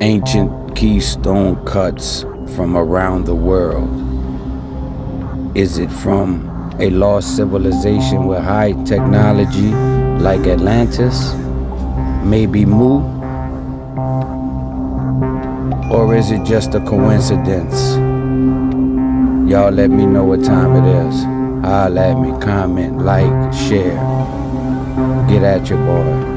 ancient keystone cuts from around the world? Is it from a lost civilization with high technology like Atlantis? Maybe Mu? Or is it just a coincidence? Y'all let me know what time it is. Holla at me, comment, like, share. Get at your boy.